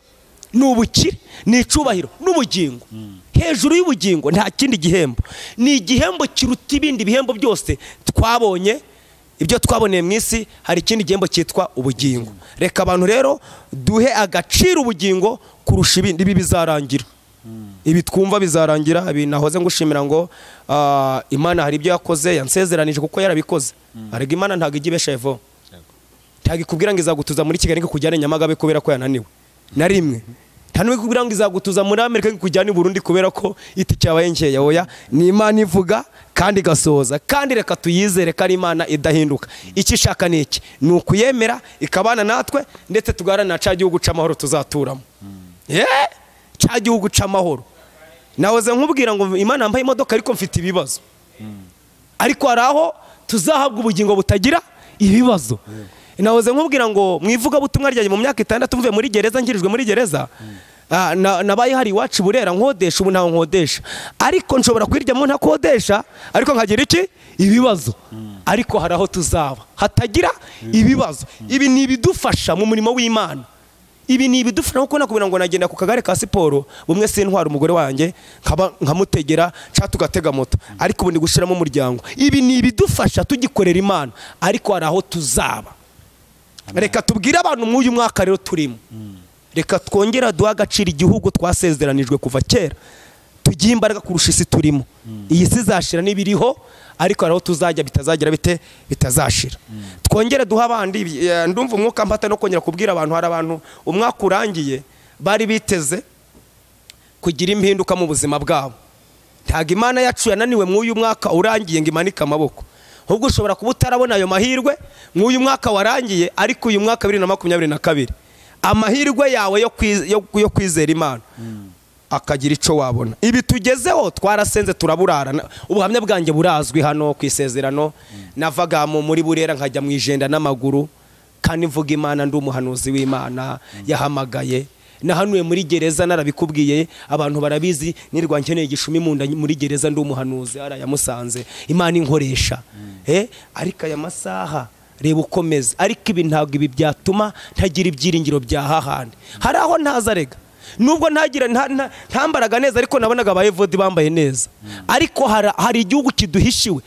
ni ubukire ni icubahiro n'ubugingo. Hejuru y'ubugingo nta kindi gihembo. Ni igihembo kiruta ibindi bihembo byose twabonye. Ibyo twaboneye mu isi hari ikindi gihembo cyitwa ubugingo. Reka abantu rero duhe agaciro ubugingo kurusha ibindi ibi bizarangira. Ibi twumva bizarangira ibi nahoze ngushimira ngo ah, imana hari ibyo yakoze yansezeranije kuko yarabikoze. Arega imana ntabwo ijya ibesha evo ntabwo ikubwira ngo izagutuza muri kigali ngo ikujyane nyamagabe kubera ko yananiwe. Na rimwe. Nta ikubwira ngo izagutuza muri amerika ngo ikujyane i burundi kubera ko itike yabaye nkeya oya ni imana ivuga kandi igasohoza. Kandi reka tuyizere ko ari imana idahinduka. Icyo ishaka ni iki? Ni ukuyemera ikabana natwe ndetse tugaharanira cya gihugu cy'amahoro tuzaturamo. Yeee cya gihugu cy'amahoro nahoze nkubwira ngo imana yambaye imodoka ariko mfite ibibazo. Ariko hari aho tuzahabwa ubugingo butagira ibibazo. Nahoze nkubwira ngo mu ivugabutumwa ryanjye mu myaka itandatu mvuye muri gereza ngirijwe muri gereza. Ah, na- nabaye hari iwacu burera nkodesha ubu ntawe nkodesha. Ariko nshobora kuyiryamo ntakodesha ariko nkagira iki? Ibibazo. Ariko hari aho tuzaba. Hatagira ibibazo. Ibi ni ibidufasha mu murimo w'imana. Ibi ni ibidufasha nk'uko nakubwira ngo nagenda ku kagare ka siporo bumwe sintwara umugore wanjye nkaba nkamutegera cyangwa tugatega moto. Ariko ubu ndi gushyiramo umuryango. Ibi ni ibidufasha tugikorera imana. Ariko hari aho tuzaba. Reka tubwire abantu mw'uyu mwaka rero turimo. Reka twongere duhe agaciro igihugu twasezeranijwe kuva kera. Tugihe imbaraga kurusha isi turimo. Iyi si izashira n'ibiriho ariko hari aho tuzajya bitazagira bite? Bitazashira. Twongere duhe abandi eh, ndumva umwuka mpata no kongera kubwira abantu. Hari abantu umwaka urangiye bari biteze kugira impinduka mu buzima bwabo. Ntabwo imana yacu yananiwe mw'uyu mwaka urangiye ngo imanike amaboko. Ahubwo ushobora kuba utarabona ayo mahirwe nk'uyu mwaka warangiye ariko uyu mwaka bibiri na makumyabiri na kabiri. Amahirwe yawe yo kwiz- yo- yo kwizera imana. Akagira icyo wabona. Ibi tugezeho twarasenze turaburara Na- ubuhamya bwanjye burazwi hano ku isezerano. Navaga mu- muri burera nkajya mu ijenda n'amaguru. Kandi mvuga imana ndi umuhanuzi w'imana. Yahamagaye. Nahanuye muri gereza narabikubwiye abantu barabizi nirwa nkeneye igishumi mu nda muri gereza ndi umuhanuzi arayamusanze imana inkoresha eh? Ariko aya masaha reba ukomeza ariko ibi ntabwo ibi byatuma ntagira ibyiringiro bya hahandi hari aho ntaza nubwo ntagira nta- nta- ntambaraga neza ariko nabonaga aba evodi bambaye neza. Ariko hari- hari igihugu kiduhishiwe.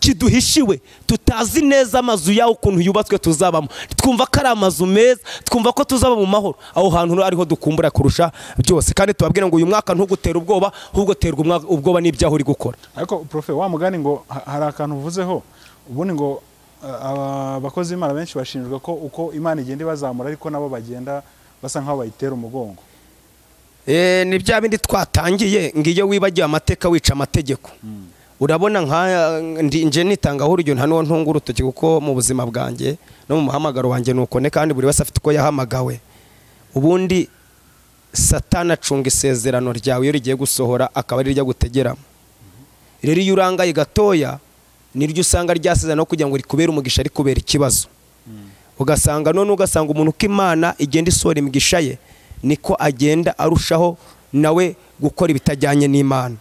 Kiduhishiwe tutazi neza amazu yaho ukuntu yubatswe tuzabamo. Twumva ko ari amazu meza twumva ko tuzaba mu mahoro. Aho hantu ariho dukumbura kurusha byose. Kandi tubabwira ngo uyu mwaka ntugutere ubwoba ahubwo terwa ubwoba n'ibyaho uri gukora. Ariko profe wa mugani ngo ha- hari akantu uvuzeho ubundi ngo aba- abakozi b'imana benshi bashinjwa ko uko imana igenda ibazamura ariko nabo bagenda basa nk'aho bayitera umugongo. Eh, ni bya bindi twatangiye. Ngo iyo wibagiwe amateka wica amategeko. Urabona ndi- nje nitangaho urugero nta n'uwo ntunga urutoki kuko mu buzima bwanjye no mu muhamagaro wanjye ni uko ne kandi buri wese afite uko yahamagawe. Ubundi satana acunga isezerano ryawe iyo rigiye gusohora akaba ari iryo gutegeramo. Rero iyo urangaye gatoya niryo usanga ryasezerano kugira ngo rikubere umugisha rikubera ikibazo. Ugasanga none ugasanga umuntu uko imana igenda isohora imigisha ye niko agenda arushaho nawe gukora ibitajyanye n'imana.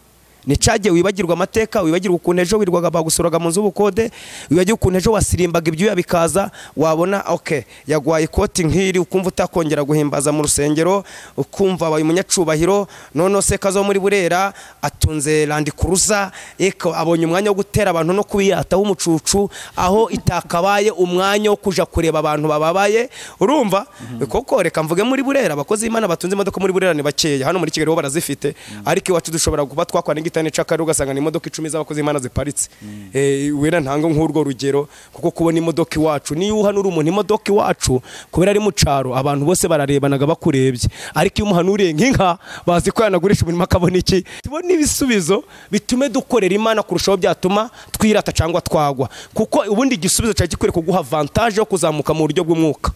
Ni cagiye wibagirwa amateka wibagirwa ukuntu ejo wirwaga bagusuraga mu nzu y'ubukode wibagirwa ukuntu ejo wasirimbaga ibyuya bikaza wabona ok yagwaye ikoti nk'iri ukumva utakongera guhimbaza mu rusengero ukumva abaye umunyacubahiro none se kazo muri burera atunze landi kuruza eko abonye umwanya wo gutera abantu no kubiyataho umucucu aho itakabaye umwanya wo kuja kureba abantu bababaye urumva? Koko reka mvuge muri burera abakozi b'imana batunze imodoka muri burera ni bakeya. Hano muri kigali bo barazifite. Ariko iwacu dushobora kuba twakora n'igitani c'akari ugasanga ni imodoka icumi z'abakozi b'imana ziparitse. Eh, wera ntanga nk'urwo rugero kuko kubona imodoka iwacu niyo uhanura umuntu imodoka iwacu kubera ari mu caro abantu bose bararebanaga bakurebye. Ariko iyo umuhanuriye nk'inka bazi ko yanagurisha umurimo akabona iki? Tubona ibisubizo bitume dukorera imana kurushaho byatuma twirata cyangwa twagwa. Kuko ubundi igisubizo cyari gikwiriye kuguha avantage yo kuzamuka mu buryo bw'umwuka.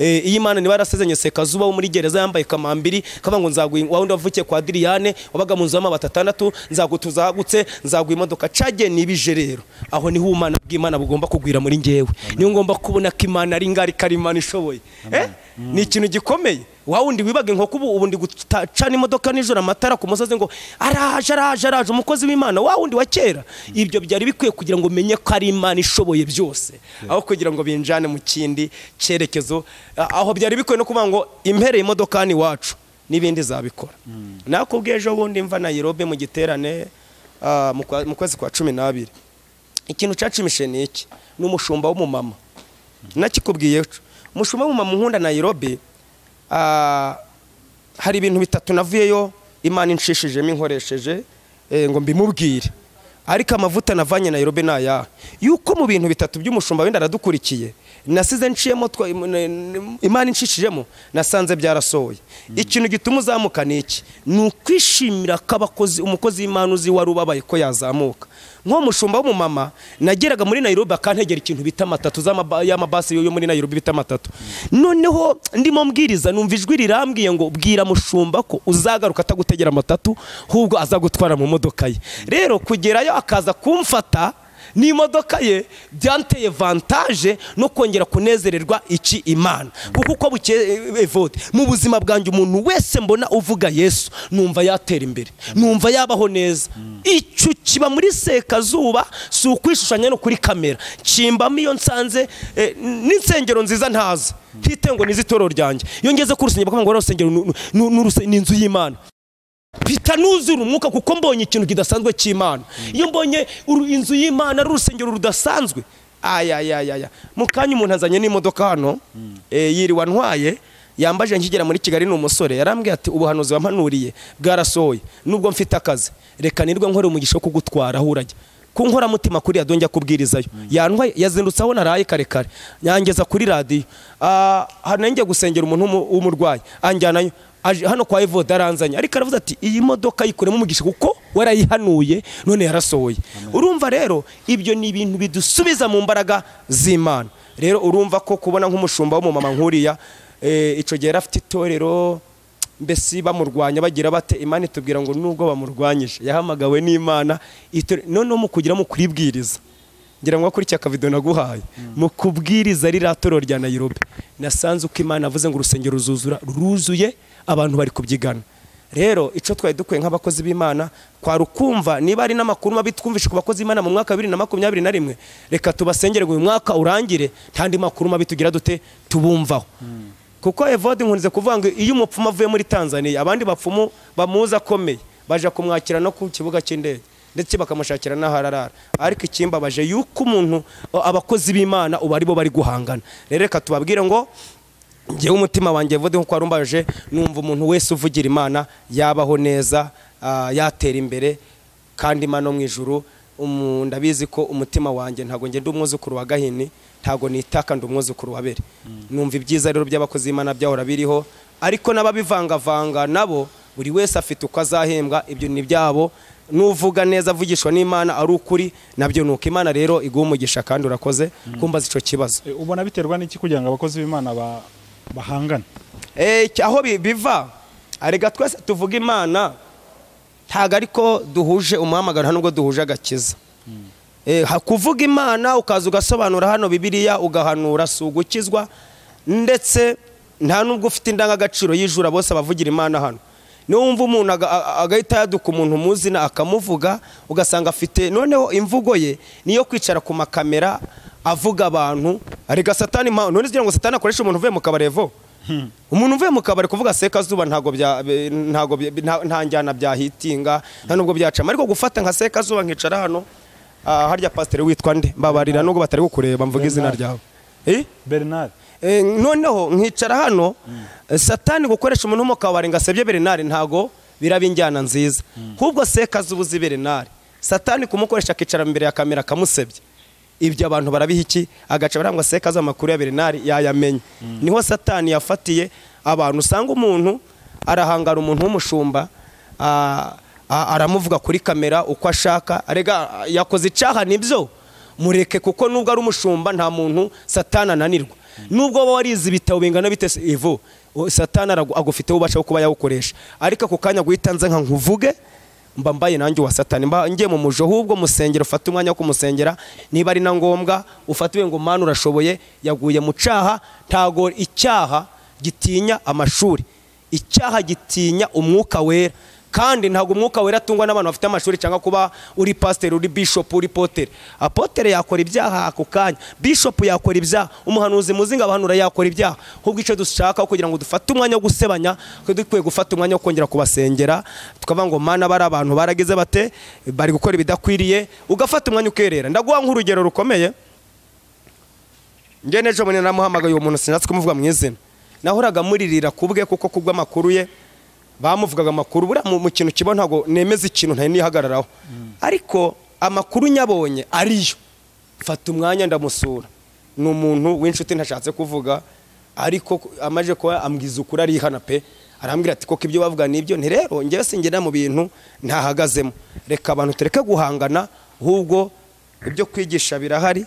Eh, iyo imana niba yarasezanye sekazuba wo muri gereza yambaye kamambiri kavuga ngo nzaguha wa wundi wavukiye kwa diriyane wabaga mu nzu y'amabati atandatu nzagutuza hagutse nzaguha imodoka. Cage nibije rero. Aho ni ho ubumana bw'imana bugomba kugwira muri njyewe. Niyo ngomba kubona ko imana ari ngari ko ari imana ishoboye. Eh? ni ikintu gikomeye. Wa wundi wibaga inkoko ubu ubu ndi gucana imodoka nijoro amatara ku musozi ngo araje araje araje umukozi w'imana. Wa wundi wa kera. Ibyo byari bikwiye kugira ngo umenye ko ari imana ishoboye byose. Aho kugira ngo binjane mu kindi cyerekezo aho byari bikwiye no kuvuga ngo impereye imodoka ni iwacu. N'ibindi zabikora. Nakubwiye ejo bundi mva Nairobi mu giterane mu kwezi kwa cumi n'abiri. Ikintu cyacimishe ni iki? Ni umushumba w'umumama. Nakikubwiye ejo umushumba w'umumama nkunda Nairobi ah, hari ibintu bitatu navuyeyo imana inshishijemo inkoresheje eh, ngo mbimubwire. Ariko amavuta navanye Nairobi ni ayahe yuko mu bintu bitatu by'umushumba wenda aradukurikiye nasize nciyemo imana inshishijemo nasanze byarasohoye. Ikintu gituma uzamuka ni iki? Ni ukwishimira ko umukozi w'imana uzi wari ubabaye ko yazamuka. Nk'umushumba w'umumama nageraga muri Nairobi akantegera ikintu bita amatatu y'amabasi yo muri Nairobi bita amatatu noneho ndimo mbwiriza numva ijwi rirambwiye ngo bwira mushumba ko uzagaruka atagutegera amatatu ahubwo azagutwara mu modoka ye. Rero kugerayo akaza kumfata n'imodoka ye byanteye vantaje no kongera kunezererwa iki imana kuko uko bukeye evode mu buzima bwanjye umuntu wese mbona uvuga yesu numva yatera imbere numva yabaho neza icyo kiba muri sekazuba si ukwishushanya no kuri kamera kimbamo iyo nsanze eh, n'insengero nziza ntazi ntite ngo ni iz'itorero ryanjye iyo ngeze ku rusengero bakavuga ngo urusengero ni- ni- ni uruse- ni inzu y'imana mpita nuzura umwuka kuko mbonye ikintu kidasanzwe cy'imana. Iyo mbonye inzu y'imana ari urusengero rudasanzwe. Ayayayaya mu kanya umuntu azanye n'imodoka hano eh, yiriwe antwaye yambaje nkigera muri kigali ni umusore. Yarambwiye ati ubuhanuzi wampanuriye bwarasohoye. Nubwo mfite akazi reka nirwe nkore umugisha wo kugutwara aho urajya. Ku nkoramutima kuri radiyo njya kubwirizayo. Yantwaye yazindutse aho naraye kare kare yangeza kuri radiyo. Ah, hano njya gusengera umuntu w'umu- w'umurwayi. Anjyanayo. Aje hano kwa evode aranzanye ariko aravuze ati iyi modoka yikuremo umugisha kuko warayihanuye none yarasohoye urumva rero ibyo ni ibintu bidusubiza mu mbaraga z'imana. Rero urumva ko kubona nk'umushumba w'umumama nk'uriya eh, icyo gihe yari afite itorero mbese bamurwanya bagira bate? Imana itubwira ngo nubwo bamurwanyije. Yahamagawe n'imana noneho mu kugira mu kuribwiriza. Ngira ngo wakurikiye akavido naguhaye. Mu kubwiriza ririya torero rya nayirobi nasanze uko imana avuze ngo urusengero ruzuzura ruzuye abantu bari kubyigana. Rero icyo twari dukwiye nk'abakozi b'imana kwari ukumva niba ari n'amakuru mabi twumvishe ku bakozi b'imana mu mwaka wa bibiri na makumyabiri na rimwe reka tubasengere ngo uyu mwaka urangire nta andi makuru mabi tugira dute tubumvaho. Kuko evode nkunze kuvuga ngo iyo umupfumu avuye muri tanzania abandi bapfumu bamuzi akomeye baje kumwakira no ku kibuga cy'indege ndetse bakamushakira n'ahararara. Ariko ikimbabaje yuko umuntu abakozi b'imana ubu ari bo bari guhangana. Rero reka tubabwire ngo ngewe umutima wanjye vude nk'uko wari umbaje numva umuntu wese uvugira imana yabaho neza ah, yatera imbere kandi imana mu ijuru. Ndabizi ko umutima wanjye ntabwo ngenda umwuzukuru wa gahini ntabwo nitaka ndi umwuzukuru wa bere. Numva ibyiza rero by'abakozi b'imana byahora biriho ariko n'ababivangavanga nabo buri wese afite uko azahembwa ibyo ni ibyabo nuvuga neza avugishwa n'imana ari ukuri na byo ni uko imana rero iguha umugisha kandi urakoze. Kumbaza icyo kibazo. Eh, ubona biterwa n'iki kugira ngo abakozi b'imana ba- bahangane Eh, aho bi- biva arega twese tuvuga imana ntabwo ariko duhuje umuhamagaro nta nubwo duhuje agakiza. Eh, ha- kuvuga imana ukaza ugasobanura hano bibiliya ugahanura si ugukizwa ndetse nta nubwo ufite indangagaciro y'ijura bose abavugira imana hano. Niyo wumva umuntu agahita yaduka umuntu muzina akamuvuga ugasanga afite noneho imvugo ye niyo kwicara ku makamera avuga abantu arega satani none ugira ngo satani akoresha umuntu uvuye mu kabarevo umuntu uvuye mu kabari kuvuga sekazuba ntabwo ntabwo nta- njyana byahitinga nta nubwo byacamo. Ariko gufata nka sekazuba nkicara hano ah, harya pasiteri witwa nde? Mbabarira nubwo batari kukureba mvuga izina Bernard. ryawe. Eh? bernard. Eh, noneho nkicara hano eh, satani gukoresha umuntu wo mu kabari ngo asebye berenari ntago biraba injyana nziza. Ahubwo sekazuba uzi berenari satani kumukoresha akicara imbere ya kamera akamusebye ibyo abantu barabiha iki? Agaca barangwa sekazo amakuru ya berenari yayamenye ni ho satani yafatiye abantu. Usanga umuntu arahangara umuntu w'umushumba aramuvuga kuri kamera uko ashaka. Arega yakoze icyaha ni byo? Mureke kuko nubwo ari umushumba nta muntu satani ananirwa. Nubwo waba warize ibitabo bingana bite? Se satani aragu- agufiteho ubasha kuba yawukoresha ariko ako kanya guhita nze nka nkuvuge mba mbaye nanjye wa satani. Mba ngiye mu mujo ahubwo musengera ufate umwanya wo kumusengera. Niba ari na ngombwa ufate ngo mani urashoboye? Yaguye mu cyaha. Ntago icyaha gitinya amashuri. Icyaha gitinya umwuka wera. Kandi ntabwo umwuka wera atungwa n'abantu bafite amashuri cyangwa kuba uri pasiteri uri bishopu uri potere apotere yakora ibyaha ako kanya. Bishopu yakora ibyaha. Umuhanuzi muzinga abahanura yakora ibyaha. Ahubwo icyo dushaka kugira ngo dufate umwanya wo gusebanya dukwiye gufata umwanya wo kongera kubasengera. Tukavuga ngo mana bari abantu baragize bate? Bari gukora ibidakwiriye. Ugafata umwanya ukerera. Ndaguha nk'urugero rukomeye. Njye n'ejo bundi namuhamagaye uwo muntu sinatse kumuvuga mu izina. Nahoraga muririra ku bwe kuko ku bw'amakuru ye bamuvugaga amakuru buriya mu kintu kiba ntabwo nemeza ikintu ntari nihagararaho. Ariko amakuru nyabonye ariyo. Mfata umwanya ndamusura. Ni umuntu w'inshuti ntashatse kuvuga ariko amaje kuba ambwiza ukuri arihana pe. Arambwira ati koko ibyo bavuga ni byo nti rero njyewe singera mu bintu ntahagazemo. Reka abantu tureke guhangana ahubwo ibyo kwigisha birahari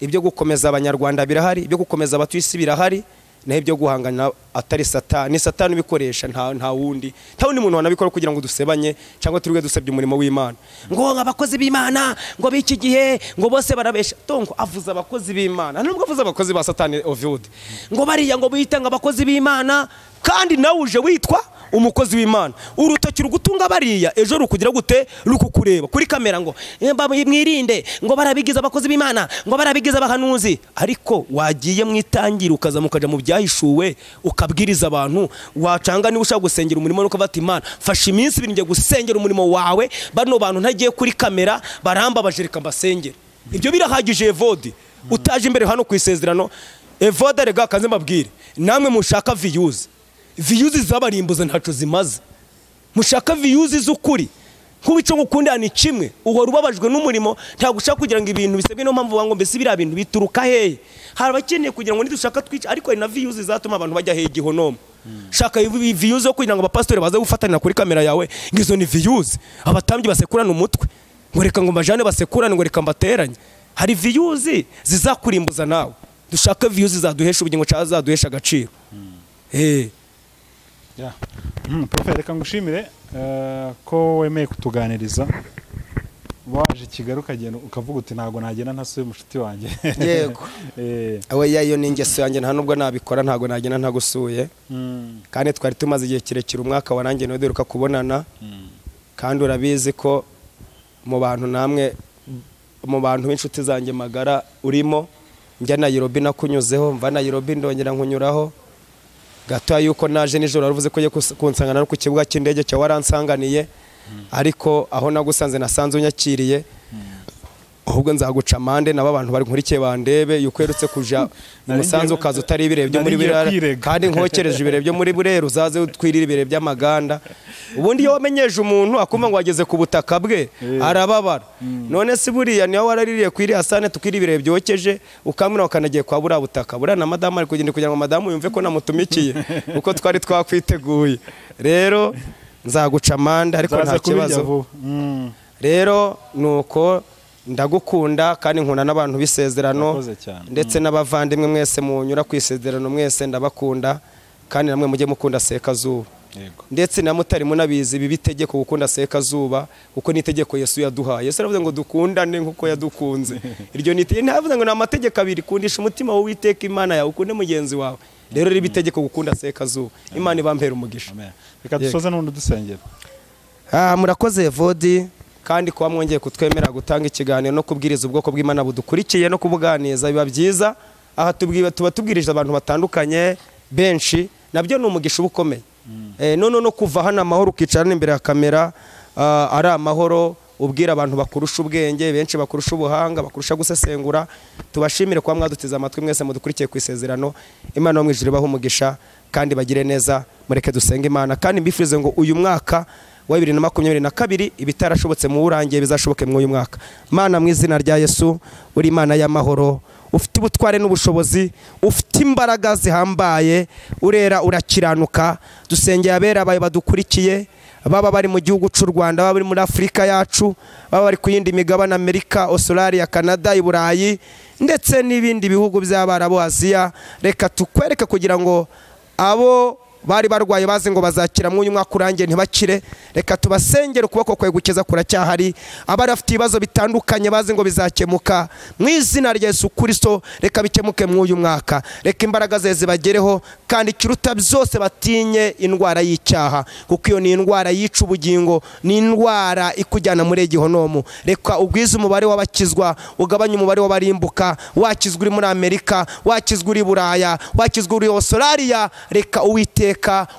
ibyo gukomeza abanyarwanda birahari ibyo gukomeza abatuye isi birahari naho ibyo guhangana atari satani ni satani ubikoresha nta nta wundi. Nta wundi muntu wanabikora kugira ngo dusebanye cyangwa turiwe dusebye umurimo w'imana. Ngo abakozi b'imana ngo b'iki gihe ngo bose barabesha. Tongo avuze abakozi b'imana. Nubwo avuze abakozi ba satani oviude ngo bariya ngo biyita ngo abakozi b'imana kandi nawe uje witwa umukozi w'imana. Urutoki rugutunga bariya ejo rukugira gute? Rukukureba. Kuri kamera ngo "Eh, mwirinde ngo barabigize abakozi b'imana ngo barabigize abahanuzi. Ariko wagiye mu itangira ukaza mukaja mu byahishuwe ukabwiriza abantu wacanga niba ushaka gusengera umurimo nuko bati imana. Fasha iminsi ibiri njye gusengera umurimo wawe. Bano bantu ntagiye kuri kamera barambabaje reka mbasengere. Ibyo birahagije evodi utaje imbere hano ku isezerano evode rega kaze mbabwire. Namwe mushaka viyuzi viyuzi zabarimbuza ntacyo zimaze. Mushaka viyuzi z'ukuri. Nk'ubu icyo ngukundira ni kimwe. Uhora ubabajwe n'umurimo ntabwo ushaka kugira ngo ibintu bisebwe niyo mpamvu ngo mbese biriya bintu bituruka hehe hari abakeneye kugira ngo nidushaka twice ariko hari na viyuzi zatuma abantu bajya hehe igihonomo shaka viyuzi yo kugira ngo abapasitori baze gufatanira kuri kamera yawe ngo izo ni viyuzi abatambyi basekurane umutwe. Ngo reka ngo mbajane basekurane ngo reka mbateranye. Hari viyuzi zizakurimbuza nawe. Dushaka viyuzi zaduhesha ubugingo cyangwa zaduhesha agaciro. Eh. Ya. Mm, Profe reka ngushimire eh, ko wemeye kutuganiriza waje Kigali ukagenda ukavuga uti ntabwo nagenda ntasuye mushuti wanjye Yego. Awe ya iyo ni ingeso yanjye nta nubwo nabikora ntabwo nagenda ntagusuye mm, kandi twari tumaze igihe kirekire umwaka warangiye ni we duheruka kubonana mm, kandi urabizi ko mu bantu namwe mu bantu b'inshuti zanjye magara urimo. Njya nayirobi nakunyuzeho mva nayirobi ndongera nkunyuraho gatoya yuko naje nijoro waravuze ko ugiye kunsangana no ku kibuga cy'indege cya waransanganiye. Ariko aho nagusanze nasanze unyakiriye. Ahubwo nzaguca amande nabo abantu bari nkurikiye bandebe yuko uherutse kuja [laughs] Nari umusanzu ukaza utari ibirere byo muri kwirega. kandi nkokereje ibirere byo muri burera uzaze utwirire ibirere by'amaganda. Ubundi iyo wamenyeje umuntu akumva ngo wageze ku butaka bwe arababara. None se buriya niyo waraririye ku iriya sane tukiri ibirere byokeje ukamwira wakanagiye kwa buriya butaka. Buriya na madamu ari kugenda kugira ngo madamu yumve ko namutumikiye [laughs] kuko twari twakwiteguye. Rero nzaguca amande ariko nta kibazo. vuba. Mm, rero nuko ndagukunda kandi nkunda n'abantu b'isezerano ndetse n'abavandimwe mwese munyura ku isezerano mwese ndabakunda kandi namwe mujye mukunda sekazuba ndetse na mutari munabizi ibi bitegeko gukunda sekazuba kuko ni itegeko yesu yaduhaye. Yesu aravuze ngo dukundane nk'uko yadukunze. [laughs] Iryo ni itegeko ntavuze ngo ni amategeko abiri kundisha umutima wowe witeka imana yawe ukunde mugenzi wawe. Rero riba itegeko gukunda sekazuba imana ibampera umugisha. Reka dusoze n'ubundi dusengera Ah, murakoze vodi kandi kuba mwongeye kutwemera gutanga ikiganiro no kubwiriza ubwoko bw'imana budukurikiye no kubuganiza biba byiza. Aha tuba tubwirije abantu batandukanye benshi na byo ni umugisha uba ukomeye. Eh, none no kuva hano amahoro ukicara hano imbere ya kamera ah, ari amahoro ubwira abantu bakurusha ubwenge benshi bakurusha ubuhanga bakurusha gusesengura. Tubashimire kuba mwaduteze amatwi mwese mudukurikiye ku isezerano. Imana yo mu ijuru ibahe umugisha kandi bagire neza mureke dusenge imana. Kandi mbifurize ngo uyu mwaka wa bibiri na makumyabiri na kabiri ibitarashobotse mu wurangiye bizashoboke muri uyu mwaka. Mana mu izina rya yesu uri imana y'amahoro ufite ubutware n'ubushobozi ufite imbaraga zihambaye urera urakiranuka. Dusengeye abera bawe badukurikiye baba bari mu gihugu cy'u rwanda baba bari muri afurika yacu baba bari ku yindi migabane amerika australia canada i burayi ndetse n'ibindi bihugu by'abarabu aziya. Reka tukwereke kugira ngo abo bari barwaye bazi ngo bazakira mu mwaka urangiye ntibakire. Reka tubasengere ukuboko kwe gukiza kuracyahari. Abari bafite ibibazo bitandukanye bazi ngo bizakemuka. Mu izina rya Yesu Kristo reka bikemuke mu uyu mwaka. Reka imbaraga ze zibagereho kandi ikiruta byose batinye indwara y'icyaha. Kuko iyo ni indwara yica ubugingo ni indwara ikujyana muri egihonomu reka ugwize umubare w'abakizwa ugabanye umubare w'abarimbuka. Wakizwa uri muri amerika wakizwa uri buraya wakizwa uri australia. Reka uwiteka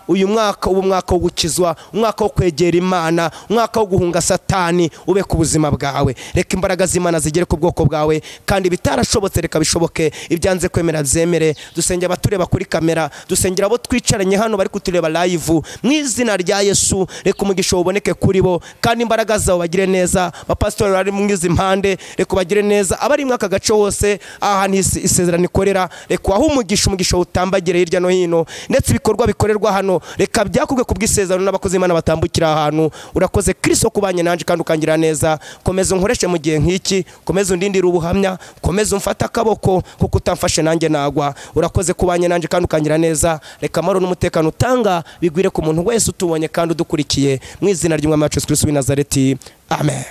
uyu mwaka uba umwaka wo gukizwa umwaka wo kwegera imana umwaka wo guhunga satani ube ku buzima bwawe. Reka imbaraga z'imana zigere ku bwoko bwawe kandi bitarashobotse reka bishoboke. Ibyanze kwemera byemere. Dusengera abatureba kuri kamera. Dusengera abo twicaranye hano bari kutureba live. Mu izina rya yesu reka umugisha uboneke kuri bo. Kandi imbaraga zawe bagire neza. Bapasitori bari mu izi mpande. Reka ubagire neza. Abari muri aka gace hose ahantu isezerano ikorera. Reka umugisha umugisha utambagire hirya no hino. Ndetse ibikorwa bikorerwa hano. Reka byakubwe ku bw'isezerano n'abakozi b'imana batambukira aha hantu. Urakoze kristo kubanye nanjye kandi ukangira neza. Komeza unkoreshe mu gihe nk'iki. Komeza undindire ubuhamya. Komeza umfate akaboko kuko utamfashe nanjye nagwa. Urakoze kubanye nanjye kandi ukangira neza. Reka amahoro n'umutekano utanga bigwire ku muntu wese utubonye kandi udukurikiye. Mu izina ry'umwami wacu yesu kristo w'i nazareti. Amen.